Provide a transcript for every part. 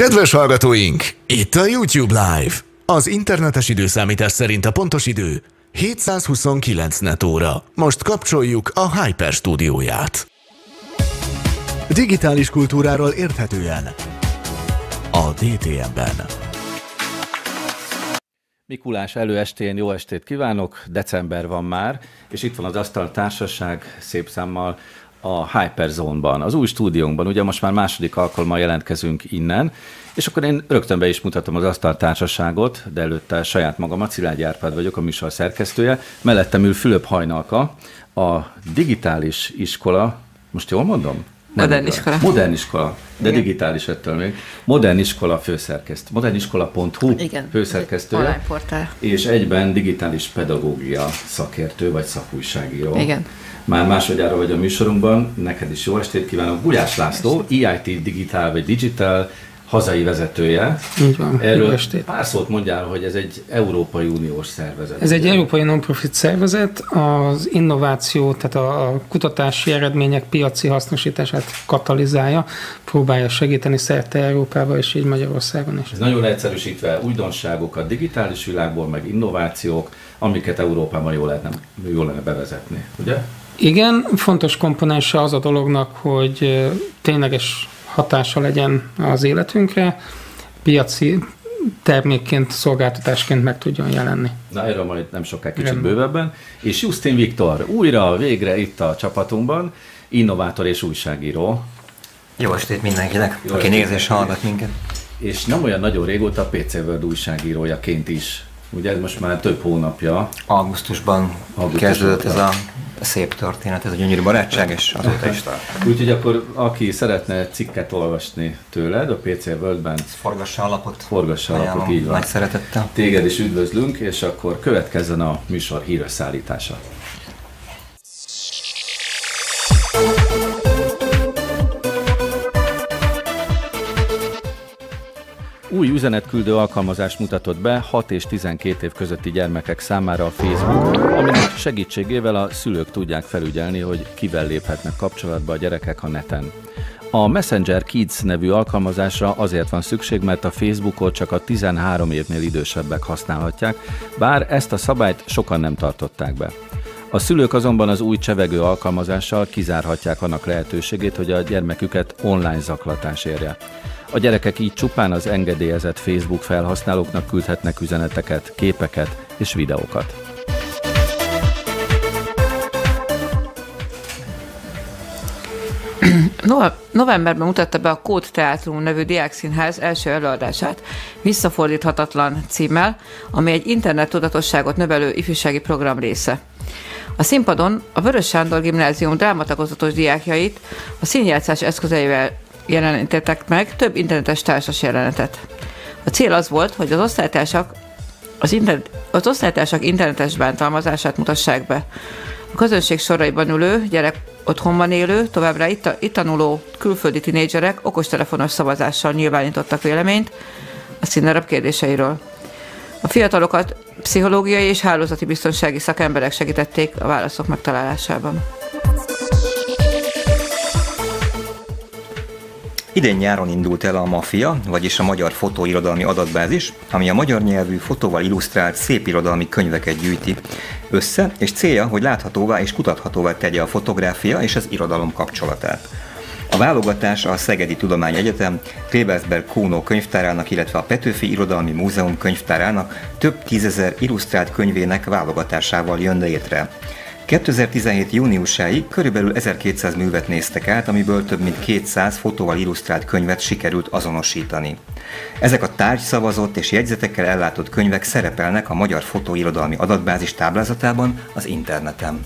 Kedves hallgatóink! Itt a YouTube Live. Az internetes időszámítás szerint a pontos idő 729 net óra. Most kapcsoljuk a Hyper stúdióját. Digitális kultúráról érthetően a DTM-ben. Mikulás előestén jó estét kívánok, december van már, és itt van az Asztal Társaság szép számmal a Hyperzone-ban, az új stúdiónkban. Ugye most már második alkalommal jelentkezünk innen, és akkor én rögtön be is mutatom az Asztal Társaságot, de előtte saját magamat, Szilágyi Árpád vagyok, a műsor szerkesztője. Mellettem ül Fülöp Hajnalka, a digitális iskola, most jól mondom? Modern iskola. Modern iskola, de Igen. digitális ettől még. Modern iskola főszerkesztő. Moderniskola.hu Igen. főszerkesztője. Online portál. És egyben digitális pedagógia szakértő, vagy szakújságíró. Igen. Már másodjára vagy a műsorunkban, neked is jó estét kívánok. Gulyás László, EIT Digital vagy Digital hazai vezetője. Így van, Erről estét. pár szót mondjál, hogy ez egy Európai Uniós szervezet. Ez egy európai non-profit szervezet, az innováció, tehát a kutatási eredmények piaci hasznosítását katalizálja, próbálja segíteni szerte Európába és így Magyarországon is. Ez nagyon egyszerűsítve újdonságok a digitális világból, meg innovációk, amiket Európában jól, lehetne, jól lenne bevezetni, ugye? Igen, fontos komponense az a dolognak, hogy tényleges hatása legyen az életünkre, piaci termékként, szolgáltatásként meg tudjon jelenni. Na erről majd nem sokkal kicsit Igen. bővebben. És Justin Viktor újra végre itt a csapatunkban, innovátor és újságíró. Jó estét mindenkinek, Jó aki néz és hallgat minket. És nem olyan nagyon régóta PC World újságírójaként is. Ugye ez most már több hónapja. Augusztusban, Augusztusban kezdődött ez a szép történet, ez a gyönyörű barátság, és azóta is tart. Úgyhogy akkor aki szeretne cikket olvasni tőled a PC World-ben, forgassa alapot. Forgassa alapot, így van. Nagy szeretettel. Téged is üdvözlünk, és akkor következzen a műsor hírösszállítása. Új üzenetküldő alkalmazást mutatott be 6 és 12 év közötti gyermekek számára a Facebook, aminek segítségével a szülők tudják felügyelni, hogy kivel léphetnek kapcsolatba a gyerekek a neten. A Messenger Kids nevű alkalmazásra azért van szükség, mert a Facebookot csak a 13 évnél idősebbek használhatják, bár ezt a szabályt sokan nem tartották be. A szülők azonban az új csevegő alkalmazással kizárhatják annak lehetőségét, hogy a gyermeküket online zaklatás érje. A gyerekek így csupán az engedélyezett Facebook felhasználóknak küldhetnek üzeneteket, képeket és videókat. Novemberben mutatta be a Kód Teátrum nevű diákszínház első előadását Visszafordíthatatlan címmel, ami egy internet tudatosságot növelő ifjúsági program része. A színpadon a Vörös Sándor Gimnázium drámatagozatos diákjait a színjátszás eszközeivel jelenítettek meg több internetes társas jelenetet. A cél az volt, hogy az osztálytársak az, internet, az osztálytársak internetes bántalmazását mutassák be. A közönség soraiban ülő, gyerek otthonban élő, továbbra itt, itt tanuló külföldi tinédzserek okostelefonos szavazással nyilvánítottak véleményt a színdarab kérdéseiről. A fiatalokat pszichológiai és hálózati biztonsági szakemberek segítették a válaszok megtalálásában. Idén nyáron indult el a MAFIA, vagyis a Magyar Fotóirodalmi Adatbázis, ami a magyar nyelvű fotóval illusztrált szépirodalmi könyveket gyűjti össze, és célja, hogy láthatóvá és kutathatóvá tegye a fotográfia és az irodalom kapcsolatát. A válogatás a Szegedi Tudományegyetem Klebelsberg Kónó könyvtárának, illetve a Petőfi Irodalmi Múzeum könyvtárának több tízezer illusztrált könyvének válogatásával jön létre. 2017. júniusáig körülbelül 1200 művet néztek át, amiből több mint 200 fotóval illusztrált könyvet sikerült azonosítani. Ezek a tárgyszavazott és jegyzetekkel ellátott könyvek szerepelnek a Magyar Fotóirodalmi Adatbázis táblázatában az interneten.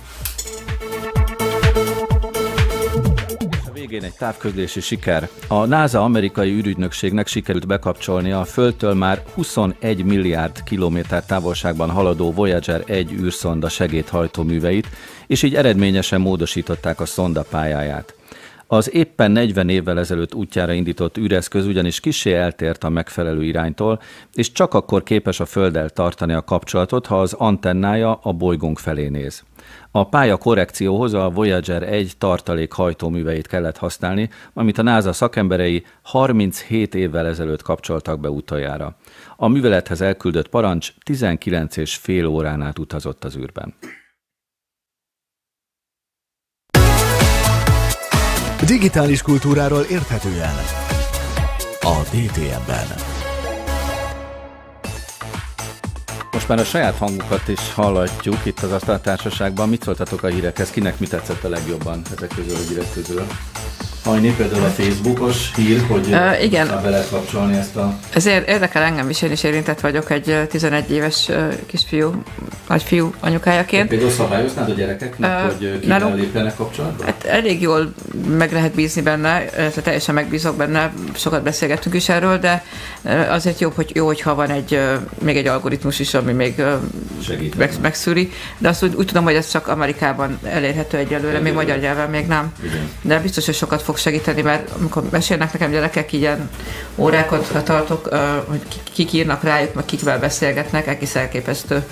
Végén egy távközlési siker. A NASA amerikai űrügynökségnek sikerült bekapcsolni a Földtől már 21 milliárd kilométer távolságban haladó Voyager 1 űrszonda segédhajtóműveit, és így eredményesen módosították a szonda pályáját. Az éppen 40 évvel ezelőtt útjára indított űreszköz ugyanis kisé eltért a megfelelő iránytól, és csak akkor képes a Földdel tartani a kapcsolatot, ha az antennája a bolygónk felé néz. A pálya korrekcióhoz a Voyager 1 tartalék hajtóműveit kellett használni, amit a NASA szakemberei 37 évvel ezelőtt kapcsoltak be utoljára. A művelethez elküldött parancs 19 és fél órán át utazott az űrben. Digitális kultúráról érthetően a DTM-ben. Most már a saját hangukat is hallatjuk itt az Asztaltársaságban. Mit szóltatok a hírekhez? Kinek mi tetszett a legjobban ezek közül a hírek közül? Hajni például a Facebookos hír, hogy uh, igen. be lehet kapcsolni ezt a... Ez érdekel engem is, én is érintett vagyok egy 11 éves kisfiú, nagyfiú anyukájaként. Te például szabályoznád a gyerekeknek, uh, hogy kivel nálunk, lépjenek kapcsolatba? Hát elég jól meg lehet bízni benne, tehát teljesen megbízok benne, sokat beszélgettünk is erről, de azért jobb, hogy jó, hogyha van egy, még egy algoritmus is, ami még meg, megszűri, de azt úgy, úgy tudom, hogy ez csak Amerikában elérhető egyelőre, még magyar nyelven még nem. Igen. De biztos, hogy sokat fog fog segíteni, mert amikor mesélnek nekem gyerekek, ilyen órákat tartok, hogy kik írnak rájuk, meg kikvel beszélgetnek, egész elképesztő.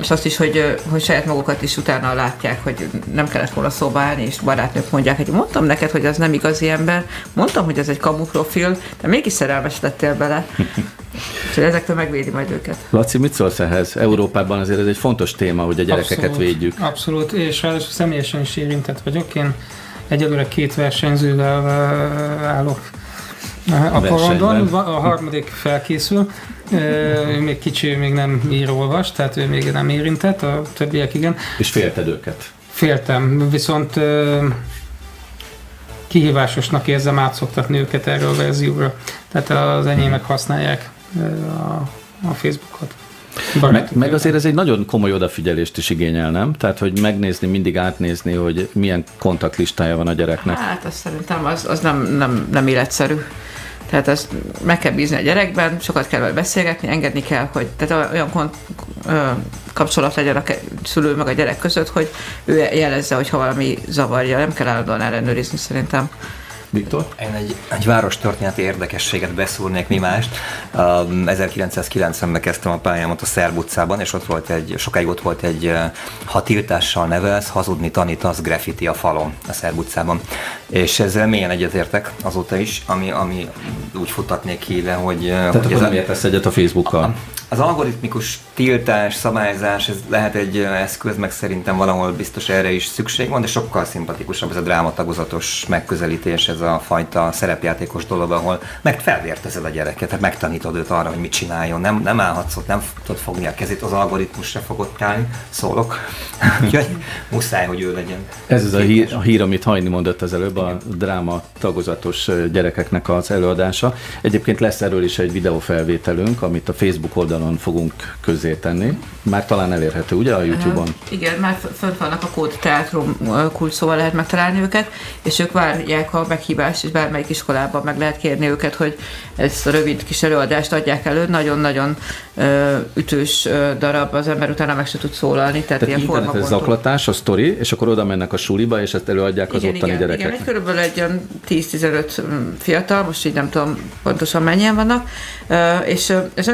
És azt is, hogy, hogy saját magukat is utána látják, hogy nem kellett volna szóba állni, és barátnők mondják, hogy mondtam neked, hogy az nem igazi ember, mondtam, hogy ez egy kamu profil, de mégis szerelmes lettél bele. És ezektől megvédi majd őket. Laci, mit szólsz ehhez? Európában azért ez egy fontos téma, hogy a gyerekeket abszolút, védjük. Abszolút, és ráadásul személyesen is érintett vagyok. Én Egyelőre két versenyzővel állok a korondon, a harmadik felkészül. Ő még kicsi, még nem ír olvas, tehát ő még nem érintett, a többiek igen. És félted őket? Féltem, viszont kihívásosnak érzem átszoktatni őket erről a verzióra. Tehát az enyémek használják a, a Facebookot. Meg, meg azért ez egy nagyon komoly odafigyelést is igényel, nem? Tehát, hogy megnézni, mindig átnézni, hogy milyen kontaktlistája van a gyereknek. Hát azt szerintem az, az nem, nem, nem életszerű. Tehát ezt meg kell bízni a gyerekben, sokat kell vele beszélgetni, engedni kell, hogy tehát olyan kont, ö, kapcsolat legyen a szülő meg a gyerek között, hogy ő jelezze, hogy ha valami zavarja, nem kell állandóan ellenőrizni szerintem. Viktor? Én egy, egy város történeti érdekességet beszúrnék, mi mást. Um, 1990-ben kezdtem a pályámat a Szerb utcában, és ott volt egy, sokáig ott volt egy, ha tiltással nevelsz, hazudni tanítasz, graffiti a falon a Szerb utcában. És ezzel mélyen egyetértek azóta is, ami, ami úgy futatnék ki le, hogy... Tehát hogy ez nem értesz egyet a Facebookkal? Az algoritmikus tiltás, szabályzás, ez lehet egy eszköz, meg szerintem valahol biztos erre is szükség van, de sokkal szimpatikusabb ez a drámatagozatos megközelítés, ez a fajta szerepjátékos dolog, ahol meg felvértezed a gyereket, tehát megtanítod őt arra, hogy mit csináljon. Nem, nem állhatsz ott, nem tudod fogni a kezét, az algoritmus se fog ott állni, szólok. Úgyhogy muszáj, hogy ő legyen. Ez az a hír, a hír, amit Hajni mondott az előbb, a dráma tagozatos gyerekeknek az előadása. Egyébként lesz erről is egy videófelvételünk, amit a Facebook oldalon fogunk tenni. Már talán elérhető, ugye a YouTube-on? Uh, igen, már fönt vannak a kód teátrum kulcs, szóval lehet megtalálni őket, és ők várják a meghívást, és bármelyik iskolában meg lehet kérni őket, hogy ezt a rövid kis előadást adják elő. Nagyon-nagyon uh, ütős uh, darab, az ember utána meg se tud szólalni. Tehát, tehát ilyen internetes zaklatás, a sztori, és akkor oda mennek a suliba, és ezt előadják az igen, ottani igen, gyerekeknek. Igen, egy körülbelül egy olyan 10-15 fiatal, most így nem tudom pontosan mennyien vannak, uh, és, és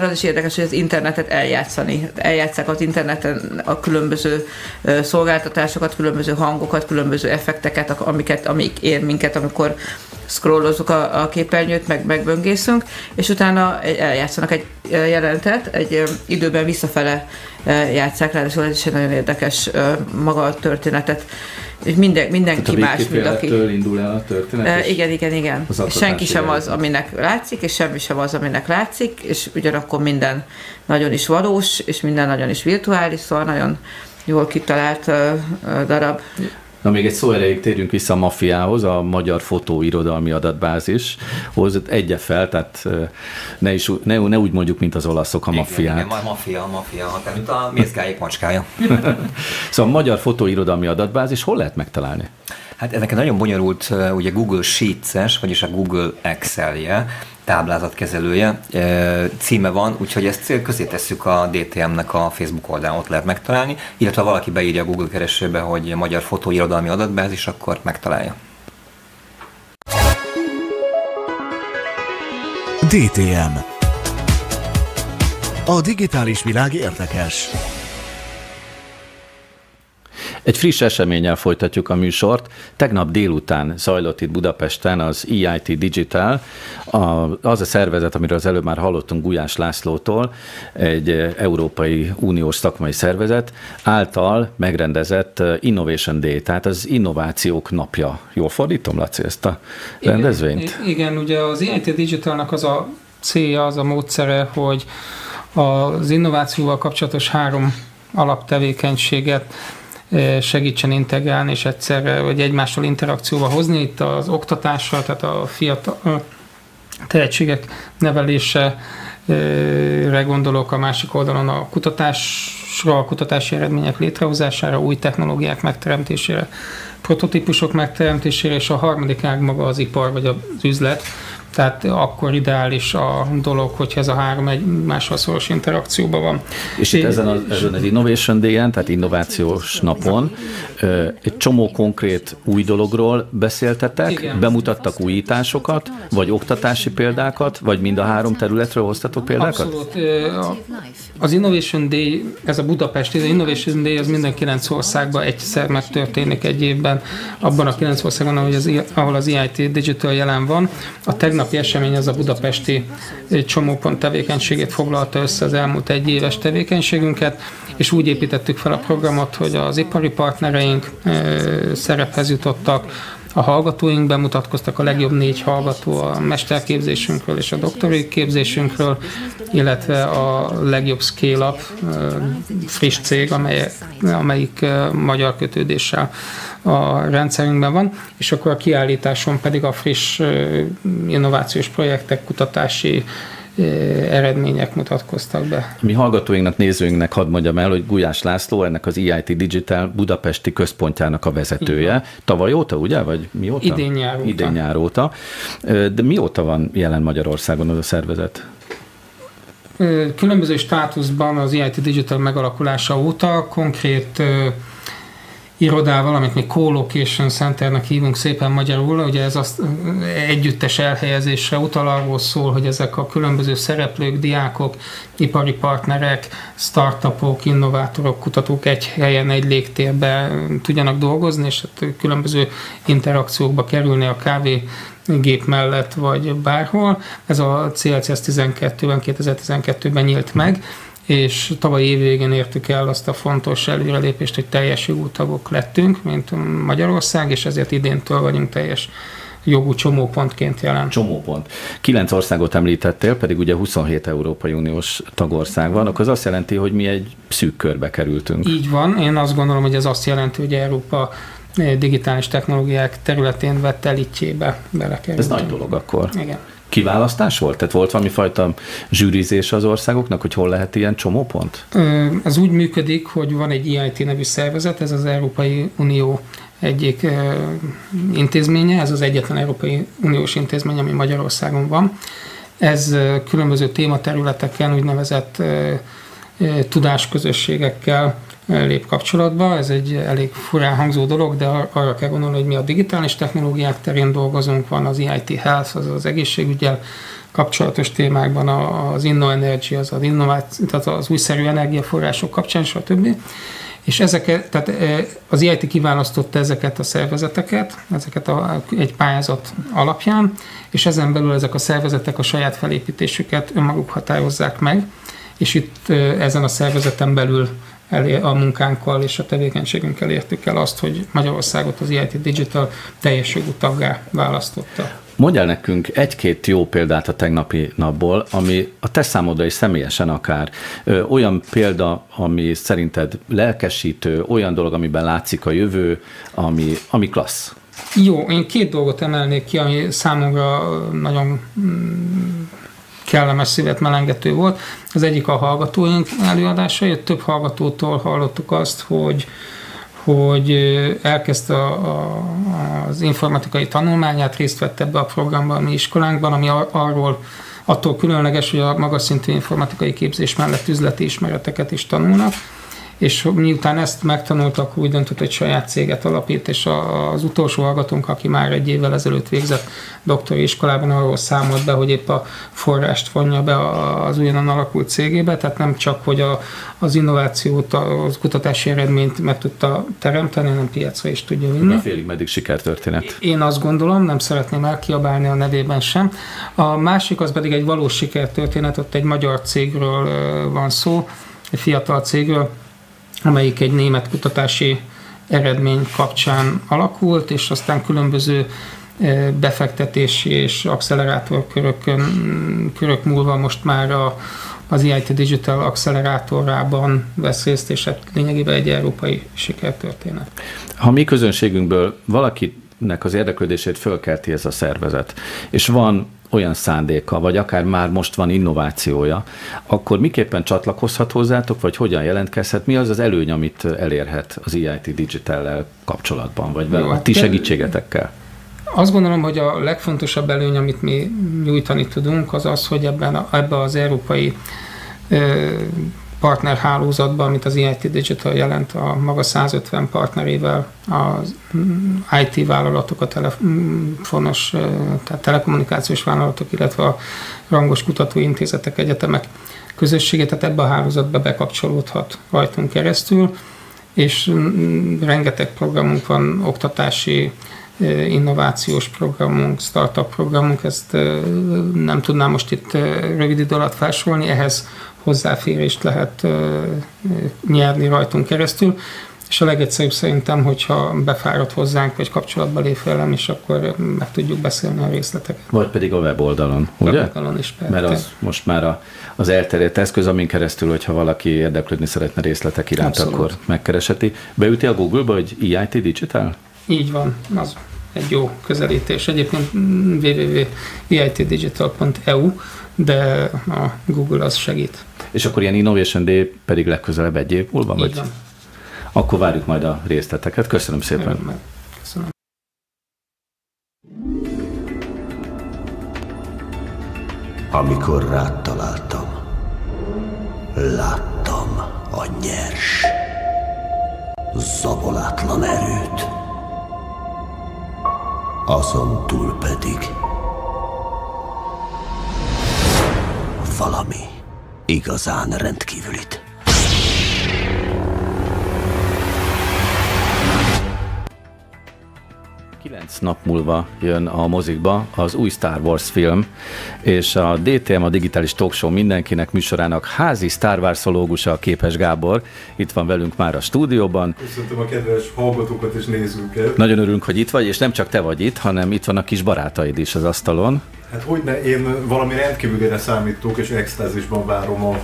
egyáltalán az is érdekes, hogy az internetet eljátszani. Eljátszák az interneten a különböző szolgáltatásokat, különböző hangokat, különböző effekteket, amiket, amik ér minket, amikor scrollozzuk a, a képernyőt, meg megböngészünk, és utána eljátszanak egy jelentet, egy időben visszafele játszák, ráadásul ez is egy nagyon érdekes maga a történetet minden, mindenki más, mint aki... indul el a történet? E, igen, igen, igen. Senki sem az, aminek látszik, és semmi sem az, aminek látszik, és ugyanakkor minden nagyon is valós, és minden nagyon is virtuális, szóval nagyon jól kitalált uh, darab. Na még egy szó erejéig térjünk vissza a mafiához, a Magyar Fotóirodalmi Adatbázishoz. Egye fel, tehát ne, is, ne, ne úgy mondjuk, mint az olaszok a mafiát. Igen, igen, a mafia, a mafia, tehát mint a mézgáik macskája. szóval a Magyar Fotóirodalmi Adatbázis hol lehet megtalálni? Hát ennek nagyon bonyolult ugye Google Sheets-es, vagyis a Google Excel-je, táblázatkezelője címe van, úgyhogy ezt közé tesszük a DTM-nek a Facebook oldalán, ott lehet megtalálni, illetve ha valaki beírja a Google keresőbe, hogy magyar fotóirodalmi adatbázis, akkor megtalálja. DTM A digitális világ érdekes. Egy friss eseménnyel folytatjuk a műsort. Tegnap délután zajlott itt Budapesten az EIT Digital, az a szervezet, amiről az előbb már hallottunk Gulyás Lászlótól, egy Európai Uniós szakmai szervezet által megrendezett Innovation Day, tehát az innovációk napja. Jól fordítom, Laci, ezt a igen, rendezvényt? Igen, ugye az EIT Digitalnak az a célja, az a módszere, hogy az innovációval kapcsolatos három alaptevékenységet segítsen integrálni, és egyszerre, vagy egymással interakcióba hozni. Itt az oktatással, tehát a fiatal tehetségek nevelése, gondolok, a másik oldalon a kutatásra, a kutatási eredmények létrehozására, új technológiák megteremtésére, prototípusok megteremtésére, és a harmadik ág maga az ipar vagy az üzlet, tehát akkor ideális a dolog, hogy ez a három egy szoros interakcióban van. És itt ezen az, ezen az Innovation Day-en, tehát innovációs napon egy csomó konkrét új dologról beszéltetek, Igen. bemutattak újításokat, vagy oktatási példákat, vagy mind a három területről hoztatok példákat? Abszolút. Az Innovation Day, ez a Budapest, az Innovation Day az minden kilenc országban egyszer megtörténik egy évben, abban a kilenc országban, ahol az, ahol az EIT Digital jelen van. A tegnap tegnapi esemény az a budapesti csomópont tevékenységét foglalta össze az elmúlt egy éves tevékenységünket, és úgy építettük fel a programot, hogy az ipari partnereink szerephez jutottak, a hallgatóink bemutatkoztak, a legjobb négy hallgató a mesterképzésünkről és a doktori képzésünkről, illetve a legjobb scale-up friss cég, amely, amelyik magyar kötődéssel a rendszerünkben van, és akkor a kiállításon pedig a friss innovációs projektek, kutatási eredmények mutatkoztak be. Mi hallgatóinknak, nézőinknek hadd mondjam el, hogy Gulyás László ennek az EIT Digital budapesti központjának a vezetője. Igen. Tavaly óta, ugye? Vagy mióta? Idén nyár óta. Idén nyár óta. De mióta van jelen Magyarországon az a szervezet? Különböző státuszban az EIT Digital megalakulása óta konkrét irodával, amit mi Co-Location Centernek hívunk szépen magyarul, ugye ez az együttes elhelyezésre utal, arról szól, hogy ezek a különböző szereplők, diákok, ipari partnerek, startupok, innovátorok, kutatók egy helyen, egy légtérben tudjanak dolgozni, és hát különböző interakciókba kerülni a kávé gép mellett, vagy bárhol. Ez a CLCS 12-ben, 2012-ben nyílt meg, és tavaly évvégén értük el azt a fontos előrelépést, hogy teljes jogú tagok lettünk, mint Magyarország, és ezért idéntől vagyunk teljes jogú csomópontként jelen. Csomópont. Kilenc országot említettél, pedig ugye 27 Európai Uniós tagország van, akkor az azt jelenti, hogy mi egy szűk körbe kerültünk. Így van, én azt gondolom, hogy ez azt jelenti, hogy Európa digitális technológiák területén vett elitjébe belekerültünk. Ez nagy dolog akkor. Igen kiválasztás volt? Tehát volt valami fajta zsűrizés az országoknak, hogy hol lehet ilyen csomópont? Ez úgy működik, hogy van egy EIT nevű szervezet, ez az Európai Unió egyik intézménye, ez az egyetlen Európai Uniós intézmény, ami Magyarországon van. Ez különböző tématerületeken úgynevezett tudásközösségekkel lép kapcsolatba. Ez egy elég furán hangzó dolog, de arra kell gondolni, hogy mi a digitális technológiák terén dolgozunk, van az EIT Health, az az egészségügyel kapcsolatos témákban, az InnoEnergy, az az, innováció, tehát az újszerű energiaforrások kapcsán, stb. És ezeket, tehát az EIT kiválasztotta ezeket a szervezeteket, ezeket a, egy pályázat alapján, és ezen belül ezek a szervezetek a saját felépítésüket önmaguk határozzák meg, és itt ezen a szervezeten belül elé, a munkánkkal és a tevékenységünkkel értük el azt, hogy Magyarországot az EIT Digital teljes jogú taggá választotta. Mondjál nekünk egy-két jó példát a tegnapi napból, ami a te számodra is személyesen akár ö, olyan példa, ami szerinted lelkesítő, olyan dolog, amiben látszik a jövő, ami, ami klassz. Jó, én két dolgot emelnék ki, ami számomra nagyon mm, kellemes szívet melengető volt. Az egyik a hallgatóink előadása, több hallgatótól hallottuk azt, hogy hogy elkezdte az informatikai tanulmányát, részt vett ebbe a programban a mi iskolánkban, ami arról attól különleges, hogy a magas szintű informatikai képzés mellett üzleti ismereteket is tanulnak, és miután ezt megtanultak, úgy döntött, hogy saját céget alapít, és az utolsó hallgatónk, aki már egy évvel ezelőtt végzett doktori iskolában, arról számolt be, hogy épp a forrást vonja be az újonnan alakult cégébe, tehát nem csak, hogy a, az innovációt, a kutatási eredményt meg tudta teremteni, hanem piacra is tudja vinni. Félig meddig sikertörténet. Én azt gondolom, nem szeretném elkiabálni a nevében sem. A másik az pedig egy valós sikertörténet, ott egy magyar cégről van szó, egy fiatal cégről, amelyik egy német kutatási eredmény kapcsán alakult, és aztán különböző befektetési és accelerátorkörökön, körök múlva most már a, az EIT Digital accelerátorában vesz részt, és hát lényegében egy európai sikertörténet. Ha mi közönségünkből valakinek az érdeklődését fölkelti ez a szervezet, és van olyan szándéka, vagy akár már most van innovációja, akkor miképpen csatlakozhat hozzátok, vagy hogyan jelentkezhet? Mi az az előny, amit elérhet az EIT Digital-lel kapcsolatban, vagy Jó, a ti segítségetekkel? Azt gondolom, hogy a legfontosabb előny, amit mi nyújtani tudunk, az az, hogy ebben, ebben az európai partnerhálózatban, amit az EIT Digital jelent a maga 150 partnerével, az IT vállalatok, a telefonos, tehát telekommunikációs vállalatok, illetve a rangos kutatóintézetek, egyetemek közössége, tehát ebbe a hálózatba bekapcsolódhat rajtunk keresztül, és rengeteg programunk van, oktatási, innovációs programunk, startup programunk, ezt nem tudnám most itt rövid idő alatt felsorolni, ehhez hozzáférést lehet nyerni rajtunk keresztül, és a legegyszerűbb szerintem, hogyha befáradt hozzánk, vagy kapcsolatba lép velem, és akkor meg tudjuk beszélni a részleteket. Vagy pedig a weboldalon, ugye? Weboldalon is persze. Mert az most már a, az elterjedt eszköz, amin keresztül, hogyha valaki érdeklődni szeretne részletek iránt, Abszolút. akkor megkereseti. Beüti a Google-ba, hogy EIT Digital? Így van, az egy jó közelítés. Egyébként www.eitdigital.eu, de a Google az segít. És akkor ilyen Innovation Day pedig legközelebb egy év múlva? Így vagy? Van. Akkor várjuk majd a részleteket. Köszönöm szépen. Köszönöm. Amikor rád találtam, láttam a nyers, zabolátlan erőt. Azon túl pedig valami igazán rendkívülit. Kilenc nap múlva jön a mozikba az új Star Wars film, és a DTM, a digitális talkshow mindenkinek műsorának házi Star Wars a Képes Gábor. Itt van velünk már a stúdióban. Köszöntöm a kedves hallgatókat és nézőket. Nagyon örülünk, hogy itt vagy, és nem csak te vagy itt, hanem itt vannak kis barátaid is az asztalon. Hát hogy ne, én valami rendkívülére számítok, és extázisban várom a,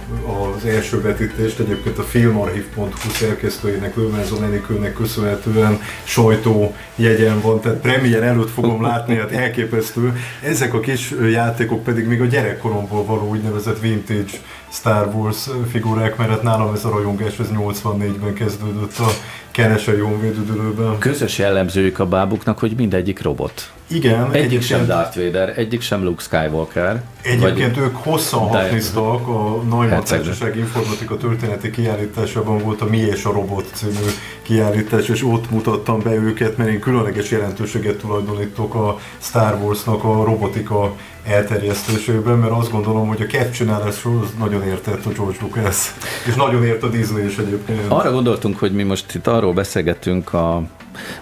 az első vetítést. Egyébként a filmarchiv.hu szerkesztőjének, Lővenzon Enikőnek köszönhetően sajtó jegyen van, tehát premier előtt fogom látni, hát elképesztő. Ezek a kis játékok pedig még a gyerekkoromból való úgynevezett vintage Star Wars figurák, mert hát nálam ez a rajongás, ez 84-ben kezdődött a Kenese Jónvédüdülőben. Közös jellemzőjük a bábuknak, hogy mindegyik robot. Igen. Egyik sem Darth Vader, egyik sem Luke Skywalker. Egyébként vagy... ők hosszan hatniztak, a Nagy Informatika történeti kiállításában volt a Mi és a Robot című kiállítás, és ott mutattam be őket, mert én különleges jelentőséget tulajdonítok a Star Wars-nak a robotika elterjesztésében, mert azt gondolom, hogy a captionálásról nagyon értett a George Lucas, és nagyon ért a Disney is egyébként. Arra gondoltunk, hogy mi most itt arról beszélgetünk a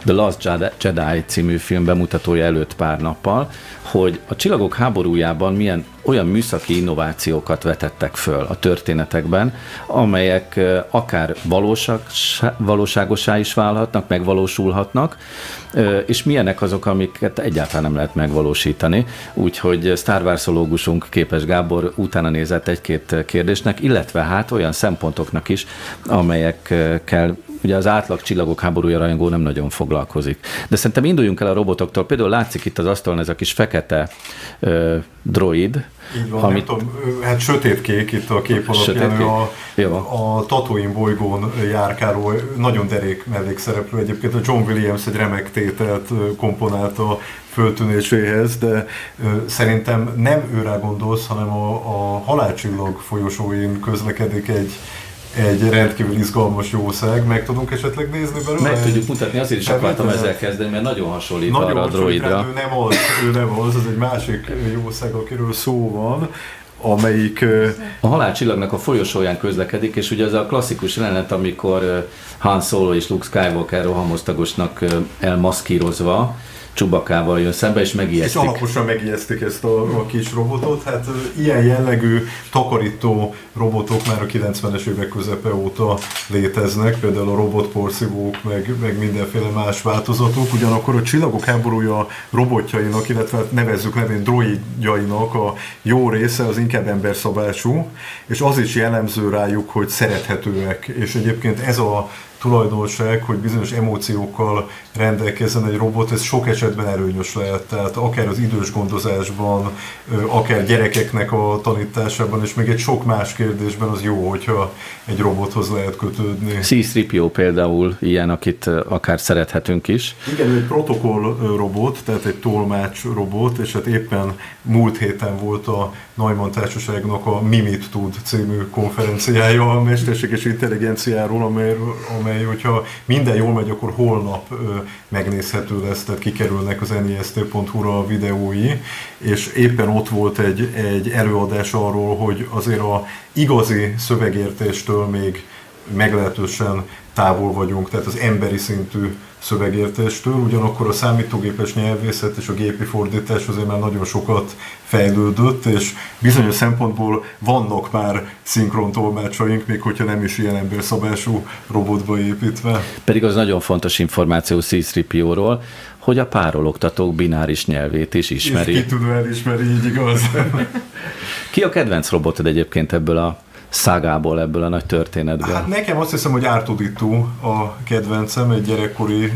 The Last Jedi című film bemutatója előtt pár nappal, hogy a Csillagok háborújában milyen olyan műszaki innovációkat vetettek föl a történetekben, amelyek akár valóság, valóságosá is válhatnak, megvalósulhatnak, és milyenek azok, amiket egyáltalán nem lehet megvalósítani. Úgyhogy Star wars Képes Gábor utána nézett egy-két kérdésnek, illetve hát olyan szempontoknak is, amelyekkel ugye az átlag csillagok háborúja rajongó nem nagyon foglalkozik. De szerintem induljunk el a robotoktól. Például látszik itt az asztalon ez a kis fekete ö, droid. Így van, amit... nem tudom, hát sötétkék itt a kép alapján, a, a Tatooine bolygón járkáló, nagyon derék mellékszereplő. Egyébként a John Williams egy remek tételt komponált a föltűnéséhez, de ö, szerintem nem őre gondolsz, hanem a, a halálcsillag folyosóin közlekedik egy egy rendkívül izgalmas jószág. Meg tudunk esetleg nézni belőle? Meg tudjuk mutatni, azért is akartam ezzel kezdeni, mert nagyon hasonlít nagyon arra a droidra. Ő nem az, ő nem az, az egy másik jószág, akiről szó van amelyik... A halálcsillagnak a folyosóján közlekedik, és ugye az a klasszikus jelenet, amikor Han Solo és Luke Skywalker rohamosztagosnak elmaszkírozva, Csubakával jön szembe, és megijesztik. És alaposan megijesztik ezt a, a kis robotot. Hát ilyen jellegű takarító robotok már a 90-es évek közepe óta léteznek, például a robotporszívók, meg, meg mindenféle más változatok. Ugyanakkor a csillagok háborúja robotjainak, illetve hát nevezzük nevén droidjainak a jó része az inkább emberszabású, és az is jellemző rájuk, hogy szerethetőek. És egyébként ez a tulajdonság, hogy bizonyos emóciókkal rendelkezzen egy robot, ez sok esetben erőnyös lehet. Tehát akár az idős gondozásban, akár gyerekeknek a tanításában, és még egy sok más kérdésben az jó, hogyha egy robothoz lehet kötődni. C-3PO például ilyen, akit akár szerethetünk is. Igen, egy protokoll robot, tehát egy tolmács robot, és hát éppen múlt héten volt a Neumann Társaságnak a Mimit Tud című konferenciája a mesterséges intelligenciáról, amely, amely hogyha minden jól megy, akkor holnap megnézhető lesz, tehát kikerülnek az nist.hu-ra a videói, és éppen ott volt egy, egy előadás arról, hogy azért a igazi szövegértéstől még meglehetősen távol vagyunk, tehát az emberi szintű szövegértéstől, ugyanakkor a számítógépes nyelvészet és a gépi fordítás azért már nagyon sokat fejlődött, és bizonyos szempontból vannak már szinkron tolmácsaink, még hogyha nem is ilyen emberszabású robotba építve. Pedig az nagyon fontos információ C-3PO-ról, hogy a párologtatók bináris nyelvét is ismeri. És ki tudó elismeri, így igaz. ki a kedvenc robotod egyébként ebből a szágából ebből a nagy történetből? Hát nekem azt hiszem, hogy Ártuditú a kedvencem, egy gyerekkori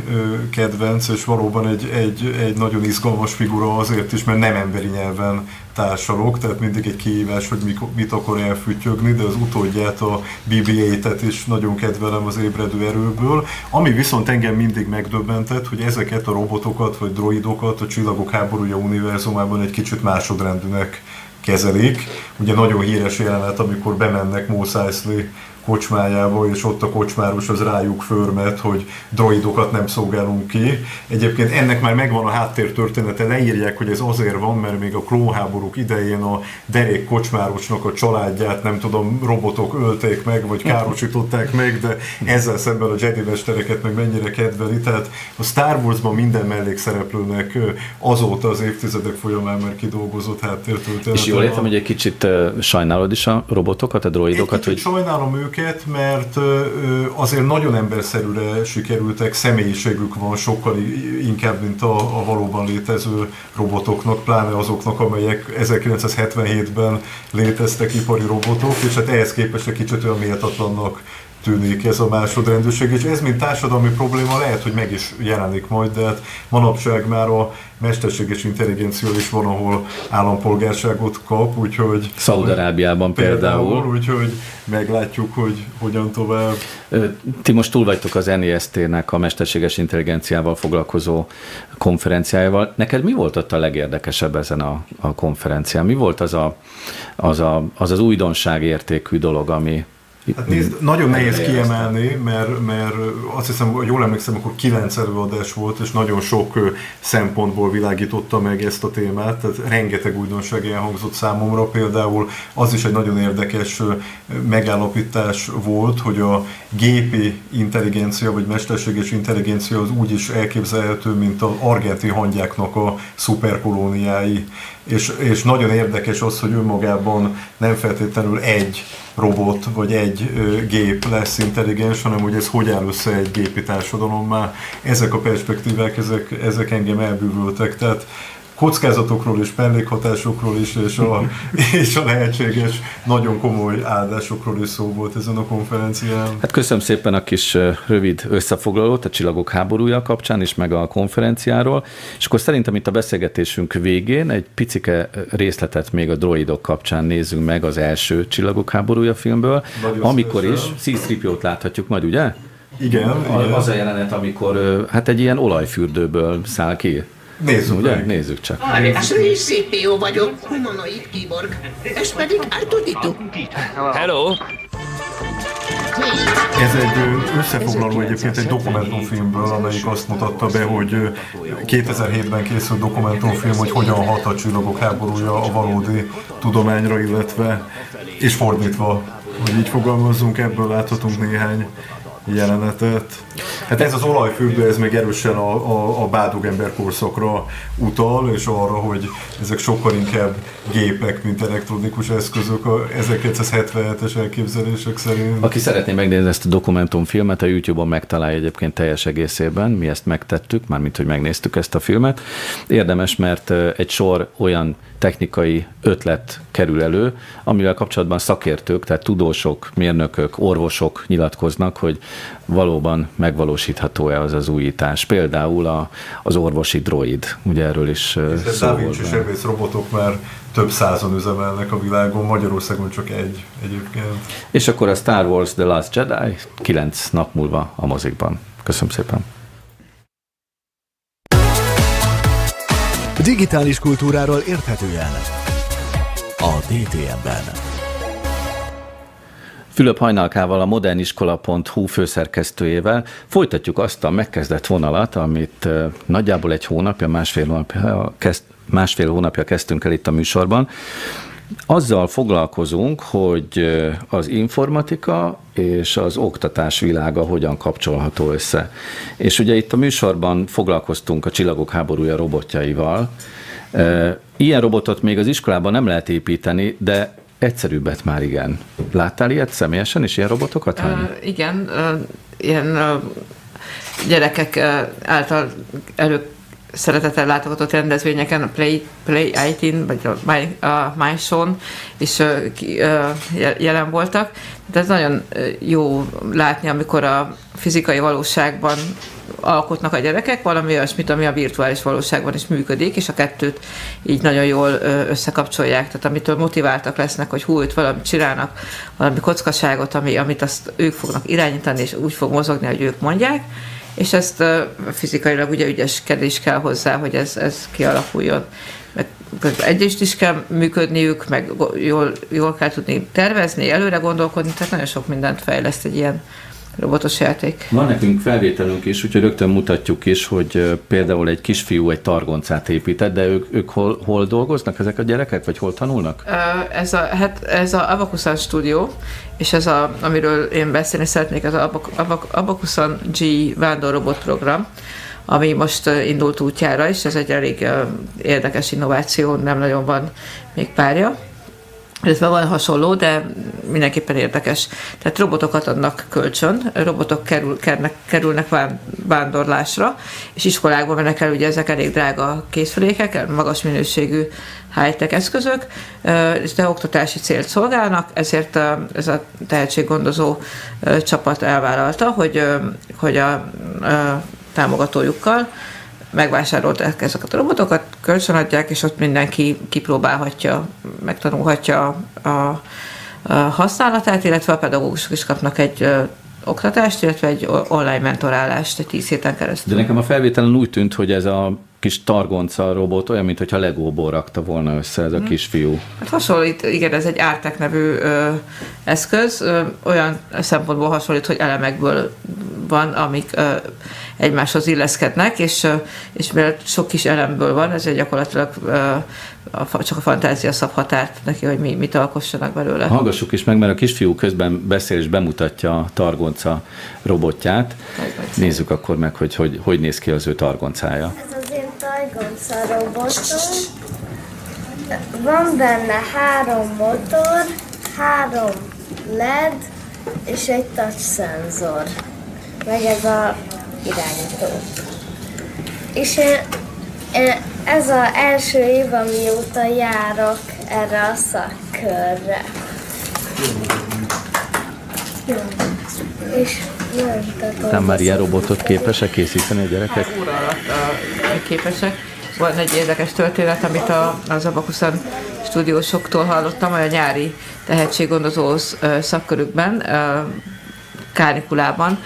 kedvenc, és valóban egy, egy, egy nagyon izgalmas figura azért is, mert nem emberi nyelven társalok, tehát mindig egy kihívás, hogy mit akar elfütyögni, de az utódját, a BB-8-et is nagyon kedvelem az ébredő erőből. Ami viszont engem mindig megdöbbentett, hogy ezeket a robotokat vagy droidokat a Csillagok háborúja univerzumában egy kicsit másodrendűnek kezelik. Ugye nagyon híres jelenet, amikor bemennek Mos Eisley kocsmájába, és ott a kocsmáros az rájuk förmet, hogy droidokat nem szolgálunk ki. Egyébként ennek már megvan a háttértörténete, leírják, hogy ez azért van, mert még a klónháborúk idején a derék kocsmárosnak a családját, nem tudom, robotok ölték meg, vagy károsították meg, de ezzel szemben a Jedi mestereket meg mennyire kedveli. Tehát a Star Wars-ban minden mellékszereplőnek azóta az évtizedek folyamán már kidolgozott háttértörténete. És jól értem, hogy egy kicsit sajnálod is a robotokat, a droidokat? Egy hogy... sajnálom őket, őket, mert azért nagyon emberszerűre sikerültek, személyiségük van sokkal inkább, mint a, a valóban létező robotoknak, pláne azoknak, amelyek 1977-ben léteztek ipari robotok, és hát ehhez képest egy kicsit olyan méltatlannak tűnik ez a másodrendűség, és ez mint társadalmi probléma lehet, hogy meg is jelenik majd, de hát manapság már a mesterséges intelligencia is van, ahol állampolgárságot kap, úgyhogy... Szaudarábiában például. például. Úgyhogy meglátjuk, hogy hogyan tovább. Ti most túl vagytok az NIST-nek a mesterséges intelligenciával foglalkozó konferenciájával. Neked mi volt ott a legérdekesebb ezen a, a konferencián? Mi volt az a, az, a, az, az újdonság értékű dolog, ami, Hát nézd, nagyon nehéz kiemelni, mert, mert azt hiszem, hogy jól emlékszem, akkor kilenc előadás volt, és nagyon sok szempontból világította meg ezt a témát, tehát rengeteg újdonság elhangzott számomra, például az is egy nagyon érdekes megállapítás volt, hogy a gépi intelligencia, vagy mesterséges intelligencia az úgy is elképzelhető, mint az argenti hangyáknak a szuperkolóniái, és, és nagyon érdekes az, hogy önmagában nem feltétlenül egy robot vagy egy ö, gép lesz intelligens, hanem hogy ez hogy áll össze egy gépi társadalommá. Ezek a perspektívák, ezek, ezek engem elbűvöltek. Tehát kockázatokról és mellékhatásokról is, és a, és a lehetséges nagyon komoly áldásokról is szó volt ezen a konferencián. Hát köszönöm szépen a kis rövid összefoglalót a Csillagok háborúja kapcsán is, meg a konferenciáról, és akkor szerintem itt a beszélgetésünk végén egy picike részletet még a droidok kapcsán nézzünk meg az első Csillagok háborúja filmből, nagyon amikor szívesen. is c láthatjuk majd, ugye? Igen, igen. Az a jelenet, amikor hát egy ilyen olajfürdőből száll ki. Nézzük Ugye? meg. Nézzük csak. CPO vagyok, humanoid kiborg. Ez pedig Artuditu. Hello! Ez egy összefoglaló egyébként egy dokumentumfilmből, amelyik azt mutatta be, hogy 2007-ben készült dokumentumfilm, hogy hogyan hat a csillagok háborúja a valódi tudományra, illetve és fordítva, hogy így fogalmazzunk, ebből láthatunk néhány jelenetet. Hát ez az olajfürdő, ez még erősen a, a, a bádugember korszakra utal, és arra, hogy ezek sokkal inkább gépek, mint elektronikus eszközök a 1977-es elképzelések szerint. Aki szeretné megnézni ezt a dokumentumfilmet, a YouTube-on megtalálja egyébként teljes egészében. Mi ezt megtettük, mármint, hogy megnéztük ezt a filmet. Érdemes, mert egy sor olyan technikai ötlet kerül elő, amivel kapcsolatban szakértők, tehát tudósok, mérnökök, orvosok nyilatkoznak, hogy valóban megvalósítható-e az az újítás. Például a, az orvosi droid, ugye erről is Ez szó volt. sebész robotok már több százon üzemelnek a világon, Magyarországon csak egy egyébként. És akkor a Star Wars The Last Jedi kilenc nap múlva a mozikban. Köszönöm szépen. Digitális kultúráról érthetően a DTM-ben. Fülöp Hajnalkával, a moderniskola.hu főszerkesztőjével folytatjuk azt a megkezdett vonalat, amit nagyjából egy hónapja, másfél hónapja, kezd, másfél hónapja kezdtünk el itt a műsorban. Azzal foglalkozunk, hogy az informatika és az oktatás világa hogyan kapcsolható össze. És ugye itt a műsorban foglalkoztunk a Csillagok háborúja robotjaival. Ilyen robotot még az iskolában nem lehet építeni, de egyszerűbbet már igen. Láttál ilyet személyesen is, ilyen robotokat? Uh, igen, uh, ilyen uh, gyerekek uh, által elő szeretettel látogatott rendezvényeken, a Play, Play 18, vagy a My, a My Son is jelen voltak. De ez nagyon jó látni, amikor a fizikai valóságban alkotnak a gyerekek valami olyasmit, ami a virtuális valóságban is működik, és a kettőt így nagyon jól összekapcsolják. Tehát amitől motiváltak lesznek, hogy hú, itt valamit csinálnak, valami kockaságot, ami, amit azt ők fognak irányítani, és úgy fog mozogni, hogy ők mondják, és ezt fizikailag ugye ügyeskedés kell hozzá, hogy ez, ez kialakuljon. Meg egyest is kell működniük, meg jól, jól kell tudni tervezni, előre gondolkodni, tehát nagyon sok mindent fejleszt egy ilyen robotos játék. Van nekünk felvételünk is, úgyhogy rögtön mutatjuk is, hogy például egy kisfiú egy targoncát épített, de ők, ők hol, hol dolgoznak ezek a gyerekek, vagy hol tanulnak? Ez a, hát ez a Abakusan stúdió, és ez a, amiről én beszélni szeretnék, az Abakusan G vándorrobot program, ami most indult útjára, és ez egy elég érdekes innováció, nem nagyon van még párja illetve van hasonló, de mindenképpen érdekes. Tehát robotokat adnak kölcsön, robotok kerül, kernek, kerülnek vándorlásra, és iskolákban mennek el, ugye ezek elég drága készülékek, magas minőségű high-tech eszközök, de oktatási célt szolgálnak, ezért ez a tehetséggondozó csapat elvállalta, hogy, hogy a, a támogatójukkal megvásárolták ezeket a robotokat, kölcsönadják, és ott mindenki kipróbálhatja, megtanulhatja a, a használatát, illetve a pedagógusok is kapnak egy oktatást, illetve egy online mentorálást egy tíz héten keresztül. De nekem a felvételen úgy tűnt, hogy ez a kis targonca robot olyan, mintha legóból rakta volna össze ez a mhm. kisfiú. Hát hasonlít, igen, ez egy Artek nevű ö, eszköz, ö, olyan szempontból hasonlít, hogy elemekből van, amik ö, egymáshoz illeszkednek, és, és mivel sok kis elemből van, ezért gyakorlatilag csak a fantázia szab határt neki, hogy mi, mit alkossanak belőle. Hallgassuk is meg, mert a kisfiú közben beszél és bemutatja a Targonca robotját. Nézzük akkor meg, hogy hogy, hogy néz ki az ő Targoncája. Ez az én Targonca robotom. Van benne három motor, három LED és egy touch szenzor. Meg ez a irányító. És ez az első év, amióta járok erre a szakkörre. És nem már ilyen robotot képesek készíteni a gyerekek? Hát, óra alatt képesek. Van egy érdekes történet, amit a, az Abakuszan stúdiósoktól hallottam, a nyári tehetséggondozó szakkörükben, Kánikulában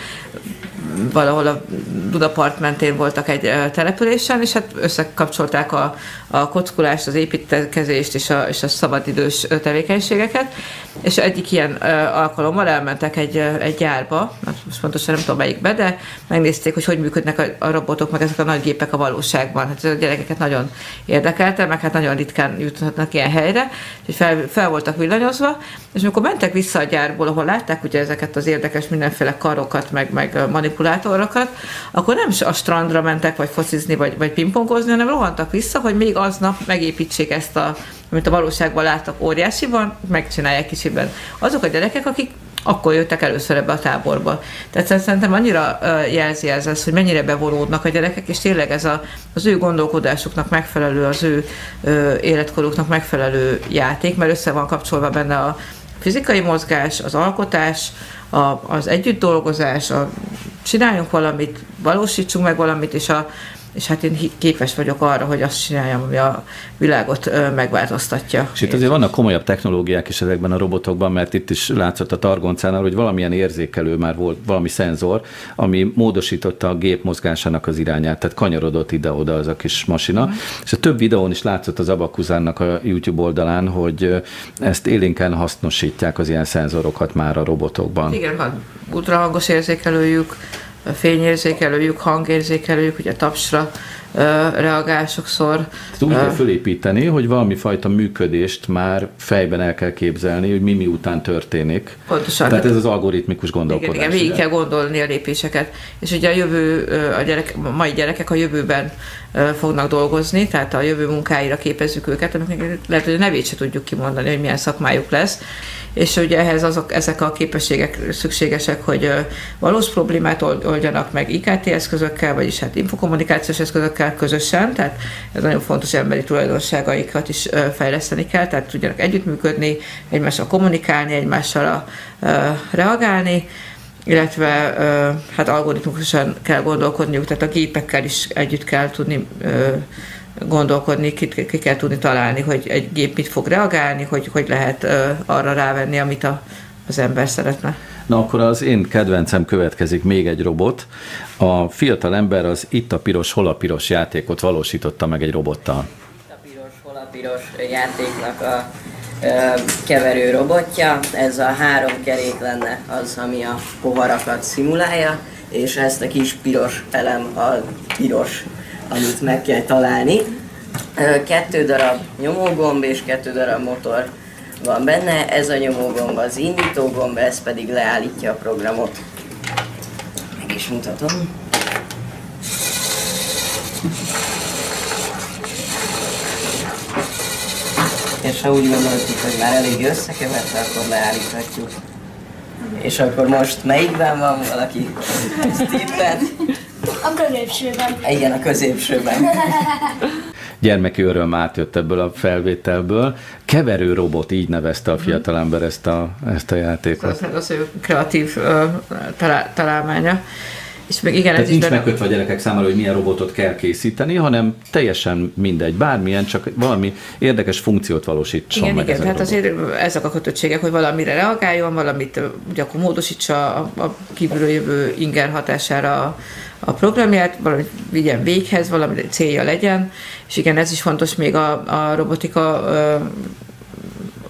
valahol a Budapart mentén voltak egy településen, és hát összekapcsolták a, a kockulást, az építkezést és a, és a szabadidős tevékenységeket, és egyik ilyen ö, alkalommal elmentek egy, ö, egy gyárba, hát most pontosan nem tudom melyikbe, de megnézték, hogy hogy működnek a, a robotok, meg ezek a nagy gépek a valóságban. Hát a gyerekeket nagyon érdekelte, meg hát nagyon ritkán juthatnak ilyen helyre, és fel, fel voltak villanyozva, és amikor mentek vissza a gyárból, ahol látták ugye ezeket az érdekes mindenféle karokat, meg, meg manipulátorokat, akkor nem a strandra mentek, vagy focizni, vagy, vagy pingpongozni, hanem rohantak vissza, hogy még aznap megépítsék ezt a amit a valóságban láttak óriásiban, megcsinálják kicsiben. Azok a gyerekek, akik akkor jöttek először ebbe a táborba. Tehát szerintem annyira jelzi ez, ez hogy mennyire bevonódnak a gyerekek, és tényleg ez a, az ő gondolkodásuknak megfelelő, az ő életkoruknak megfelelő játék, mert össze van kapcsolva benne a fizikai mozgás, az alkotás, a, az együtt dolgozás, a csináljunk valamit, valósítsunk meg valamit, és a, és hát én képes vagyok arra, hogy azt csináljam, ami a világot megváltoztatja. És itt azért vannak komolyabb technológiák is ezekben a robotokban, mert itt is látszott a targoncánál, hogy valamilyen érzékelő már volt, valami szenzor, ami módosította a gép mozgásának az irányát, tehát kanyarodott ide-oda az a kis masina. Mm. És a több videón is látszott az Abakuzánnak a YouTube oldalán, hogy ezt élénken hasznosítják az ilyen szenzorokat már a robotokban. Igen, van ultrahangos érzékelőjük, fényérzékelőjük, hangérzékelőjük, ugye tapsra reagál sokszor. Ezt úgy kell fölépíteni, hogy valami fajta működést már fejben el kell képzelni, hogy mi miután történik. Pontosan. Tehát ez az algoritmikus gondolkodás. Igen, igen végig kell gondolni a lépéseket. És ugye a jövő, a, gyerek, a mai gyerekek a jövőben fognak dolgozni, tehát a jövő munkáira képezzük őket, amiknek lehet, hogy a nevét se tudjuk kimondani, hogy milyen szakmájuk lesz és ugye ehhez azok, ezek a képességek szükségesek, hogy valós problémát oldjanak meg IKT eszközökkel, vagyis hát infokommunikációs eszközökkel közösen, tehát ez nagyon fontos emberi tulajdonságaikat is fejleszteni kell, tehát tudjanak együttműködni, egymással kommunikálni, egymással reagálni, illetve hát algoritmusosan kell gondolkodniuk, tehát a gépekkel is együtt kell tudni gondolkodni, ki, ki kell tudni találni, hogy egy gép mit fog reagálni, hogy hogy lehet arra rávenni, amit a, az ember szeretne. Na akkor az én kedvencem következik még egy robot. A fiatal ember az itt a piros, hol a piros játékot valósította meg egy robottal. A piros, hol a piros játéknak a ö, keverő robotja. Ez a három kerék lenne az, ami a poharakat szimulálja, és ezt a kis piros elem a piros amit meg kell találni. Kettő darab nyomógomb és kettő darab motor van benne, ez a nyomógomb az indítógomb, ez pedig leállítja a programot. Meg is mutatom. És ha úgy gondoltuk, hogy már elég összekeverte, akkor leállíthatjuk. És akkor most melyikben van valaki? Tippet? A középsőben. Igen, a középsőben. Gyermeki öröm átjött ebből a felvételből. Keverő robot, így nevezte a fiatalember ezt a, ezt a játékot. Ez az ő kreatív uh, talál, találmánya. És még igen, Tehát ez nincs megkötve a gyerekek számára, hogy milyen robotot kell készíteni, hanem teljesen mindegy, bármilyen, csak valami érdekes funkciót valósítson igen, meg igen, ez hát a azért ezek a kötöttségek, hogy valamire reagáljon, valamit ugye akkor módosítsa a, a kívülről jövő inger hatására a, programját, valamit vigyen véghez, valami célja legyen, és igen, ez is fontos még a, a robotika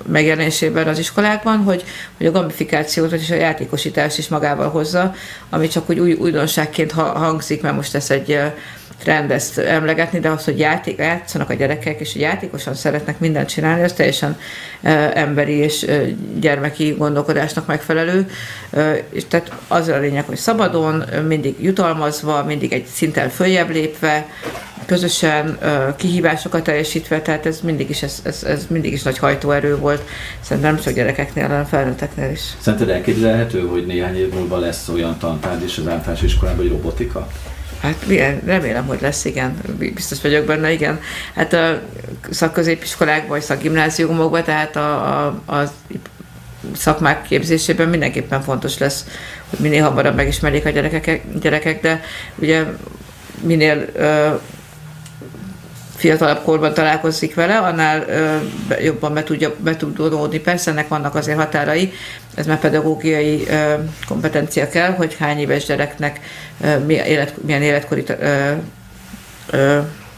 megjelenésében az iskolákban, hogy, hogy a gamifikációt és a játékosítást is magával hozza, ami csak úgy új, újdonságként hangzik, mert most ez egy trend ezt emlegetni, de az, hogy játék, játszanak a gyerekek, és játékosan szeretnek mindent csinálni, az teljesen emberi és gyermeki gondolkodásnak megfelelő. És tehát az a lényeg, hogy szabadon, mindig jutalmazva, mindig egy szinten följebb lépve, közösen kihívásokat teljesítve, tehát ez mindig is, ez, ez, ez mindig is nagy hajtóerő volt, szerintem nem csak gyerekeknél, hanem felnőtteknél is. Szerinted elképzelhető, hogy néhány év múlva lesz olyan tantárgy is az általános iskolában, hogy robotika? Hát remélem, hogy lesz, igen. Biztos vagyok benne, igen. Hát a szakközépiskolákban vagy szakgimnáziumokban, tehát a, a, a szakmák képzésében mindenképpen fontos lesz, hogy minél hamarabb megismerjék a gyerekek, gyerekek de ugye minél fiatalabb korban találkozik vele, annál jobban be, tudja, be tud donódni. Persze ennek vannak azért határai, ez már pedagógiai kompetencia kell, hogy hány éves gyereknek milyen, élet, milyen életkori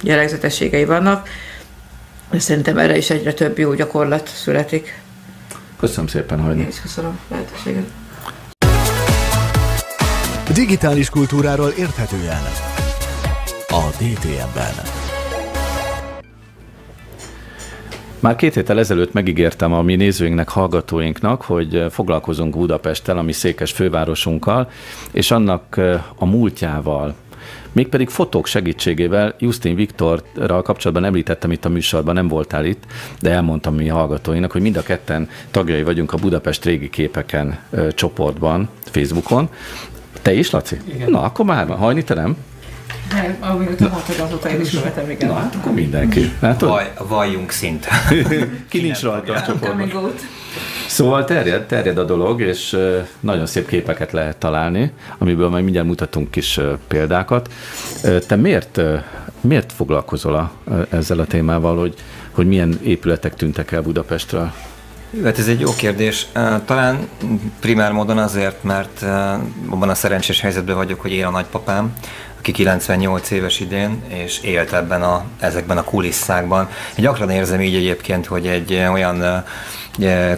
jellegzetességei vannak. Szerintem erre is egyre több jó gyakorlat születik. Köszönöm szépen, Én is köszönöm a lehetőséget. Digitális kultúráról érthetően a DTM-ben. Már két héttel ezelőtt megígértem a mi nézőinknek, hallgatóinknak, hogy foglalkozunk Budapesttel, ami székes fővárosunkkal, és annak a múltjával, mégpedig fotók segítségével Justin Viktorral kapcsolatban említettem itt a műsorban, nem voltál itt, de elmondtam mi hallgatóinak, hogy mind a ketten tagjai vagyunk a Budapest régi képeken ö, csoportban, Facebookon. Te is, Laci? Igen. Na, akkor már. Hajni te nem? Nem, amit mondtad, azóta én is követem, igen. Na, hát akkor mindenki. Látod? Vaj, valljunk szint. Ki nincs rajta a csoportban. Szóval terjed, terjed a dolog, és nagyon szép képeket lehet találni, amiből majd mindjárt mutatunk kis példákat. Te miért, miért foglalkozol a, ezzel a témával, hogy, hogy milyen épületek tűntek el Budapestről? Hát ez egy jó kérdés. Talán primár módon azért, mert abban a szerencsés helyzetben vagyok, hogy él a nagypapám, aki 98 éves idén, és élt ebben a, ezekben a kulisszákban. Gyakran érzem így egyébként, hogy egy olyan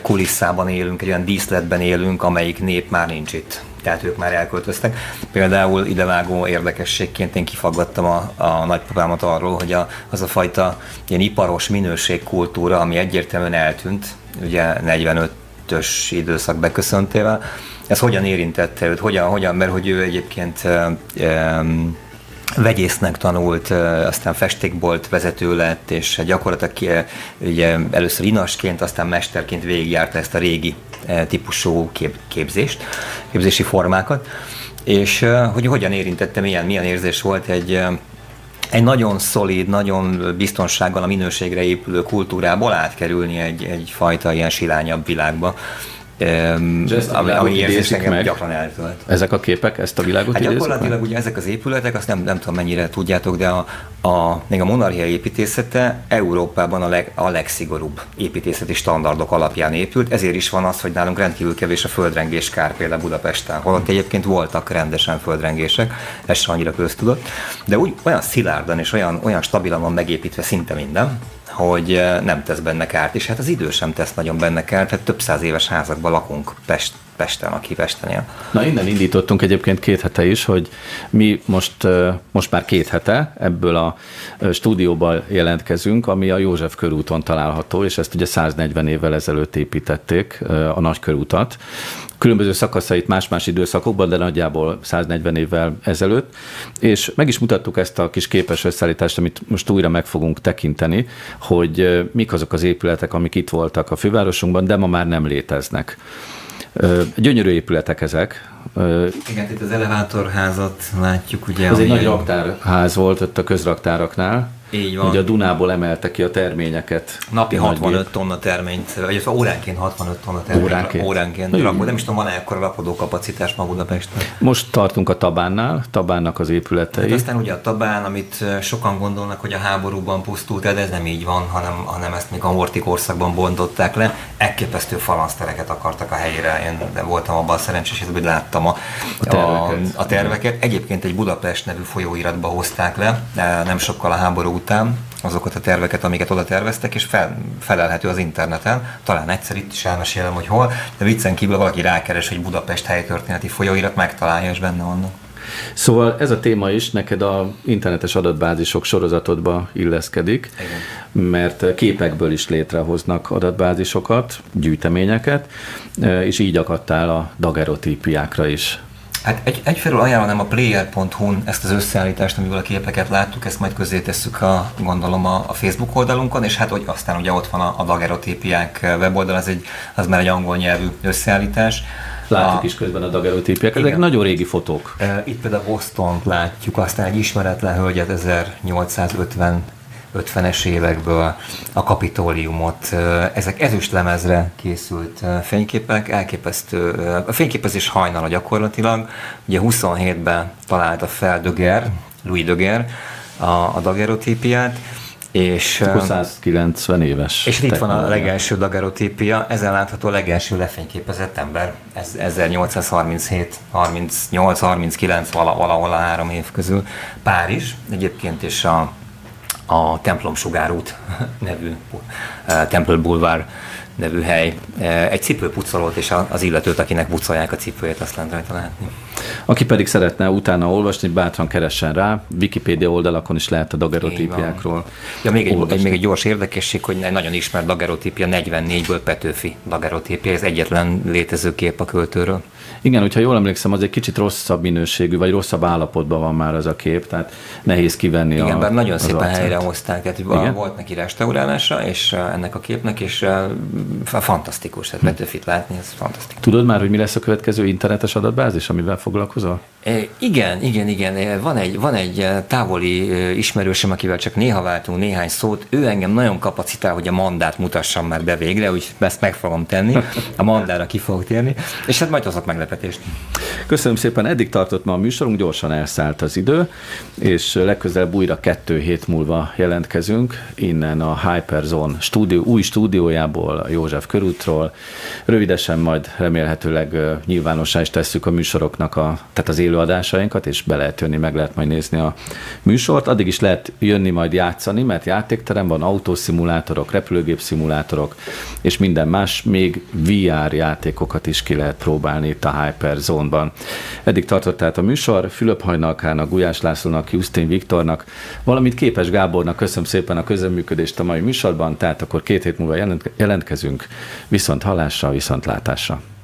kulisszában élünk, egy olyan díszletben élünk, amelyik nép már nincs itt. Tehát ők már elköltöztek. Például idevágó érdekességként én kifaggattam a, a nagypapámat arról, hogy a, az a fajta ilyen iparos minőségkultúra, ami egyértelműen eltűnt, ugye 45-ös időszak beköszöntével, ez hogyan érintette őt, hogyan, hogyan? Mert hogy ő egyébként um, vegyésznek tanult, aztán festékbolt vezető lett, és gyakorlatilag ugye, először inasként, aztán mesterként végigjárta ezt a régi típusú kép, képzést, képzési formákat, és hogy hogyan érintette, milyen, milyen érzés volt egy egy nagyon szolid, nagyon biztonsággal a minőségre épülő kultúrából átkerülni egy, egy fajta ilyen silányabb világba. A ami, ami érzés engem meg? gyakran eltölt. Ezek a képek ezt a világot Hát gyakorlatilag meg? ugye ezek az épületek, azt nem, nem tudom mennyire tudjátok, de a, a, még a monarchia építészete Európában a, leg, a legszigorúbb építészeti standardok alapján épült, ezért is van az, hogy nálunk rendkívül kevés a földrengés kár például Budapesten, holott egyébként voltak rendesen földrengések, ez sem annyira köztudott, de úgy olyan szilárdan és olyan, olyan stabilan van megépítve szinte minden, hogy eh, nem tesz benne kárt, és hát az idő sem tesz nagyon benne kárt, tehát több száz éves házakban lakunk Pest, Pesten, aki Pesten él. Na innen indítottunk egyébként két hete is, hogy mi most, most már két hete ebből a stúdióban jelentkezünk, ami a József körúton található, és ezt ugye 140 évvel ezelőtt építették, a nagykörútat. Különböző szakaszait más-más időszakokban, de nagyjából 140 évvel ezelőtt. És meg is mutattuk ezt a kis képes összeállítást, amit most újra meg fogunk tekinteni, hogy mik azok az épületek, amik itt voltak a fővárosunkban, de ma már nem léteznek. Gyönyörű épületek ezek. Igen, itt az elevátorházat látjuk, ugye. Ez egy nagy raktárház volt ott a közraktároknál. Így van. Ugye a Dunából emelte ki a terményeket. Napi Nagy 65 gép. tonna terményt, vagy óránként 65 tonna terményt. Óránként. óránként rakó. Nem is tudom, van-e ekkora rakodó kapacitás ma Budapesten. Most tartunk a Tabánnál, Tabánnak az épületei. Hát aztán ugye a Tabán, amit sokan gondolnak, hogy a háborúban pusztult el, de ez nem így van, hanem, hanem ezt még a Morti korszakban bontották le. Elképesztő falansztereket akartak a helyére. Én de voltam abban a szerencsés hogy láttam a, a, terveket. a, a terveket. Egyébként egy Budapest nevű folyóiratba hozták le, nem sokkal a háború után azokat a terveket, amiket oda terveztek, és fel, felelhető az interneten. Talán egyszer itt is elmesélem, hogy hol, de viccen kívül valaki rákeres, hogy Budapest helytörténeti folyóirat, megtalálja, és benne vannak. Szóval ez a téma is neked a internetes adatbázisok sorozatodba illeszkedik, Igen. mert képekből is létrehoznak adatbázisokat, gyűjteményeket, és így akadtál a dagerotípiákra is. Hát egy, egyfelől ajánlanám a player.hu-n ezt az összeállítást, amiből a képeket láttuk, ezt majd közzé tesszük a, gondolom a, a Facebook oldalunkon, és hát hogy aztán ugye ott van a, a dagerotípiák weboldal, az, egy, az már egy angol nyelvű összeállítás. Látjuk A- is közben a dagerotípiák. Ezek Igen. nagyon régi fotók. Itt például Boston látjuk, aztán egy ismeretlen hölgyet 1850 50-es évekből a kapitóliumot. Ezek ezüst lemezre készült fényképek, elképesztő. A fényképezés hajnala gyakorlatilag. Ugye 27-ben találta fel Döger, Louis Döger a, a dagerotípiát, és e, Akkor 190 éves. és itt van a legelső dagerotípia, ezen látható a legelső lefényképezett ember. Ez 1837, 38, 39, vala- valahol a három év közül. Párizs egyébként is a, a Templom Sugárút nevű uh, Temple Boulevard nevű hely. Egy cipőpucolót és az illetőt, akinek pucolják a cipőjét, azt lehet rajta látni. Aki pedig szeretne utána olvasni, bátran keressen rá. Wikipedia oldalakon is lehet a dagerotípiákról. Ja, még egy, egy, még egy gyors érdekesség, hogy egy nagyon ismert dagerotípia, 44-ből Petőfi dagerotípia, ez egyetlen létező kép a költőről. Igen, hogyha jól emlékszem, az egy kicsit rosszabb minőségű, vagy rosszabb állapotban van már az a kép, tehát nehéz kivenni Igen, a, bár nagyon szépen arcát. helyre hozták, tehát Igen? volt neki restaurálása, és ennek a képnek, és fantasztikus, tehát Petőfit látni, ez fantasztikus. Tudod már, hogy mi lesz a következő internetes adatbázis, amivel foglalkozol? E, igen, igen, igen. Van egy, van egy távoli ismerősöm, akivel csak néha váltunk néhány szót. Ő engem nagyon kapacitál, hogy a mandát mutassam már be végre, úgy ezt meg fogom tenni. A mandára ki fogok térni, és hát majd hozok meglepetést. Köszönöm szépen, eddig tartott ma a műsorunk, gyorsan elszállt az idő, és legközelebb újra kettő hét múlva jelentkezünk, innen a Hyperzone stúdió, új stúdiójából, a József körútról. Rövidesen majd remélhetőleg nyilvánossá is tesszük a műsoroknak, a, tehát az élőadásainkat, és be lehet jönni, meg lehet majd nézni a műsort. Addig is lehet jönni majd játszani, mert játékterem van, autószimulátorok, repülőgépszimulátorok, és minden más, még VR játékokat is ki lehet próbálni itt a Hyperzone-ban. Eddig tartott tehát a műsor, Fülöp Hajnalkának, Gulyás Lászlónak, Justin Viktornak, valamint Képes Gábornak köszönöm szépen a közeműködést a mai műsorban, tehát akkor két hét múlva jelentkezünk, viszont hallásra, viszont látásra.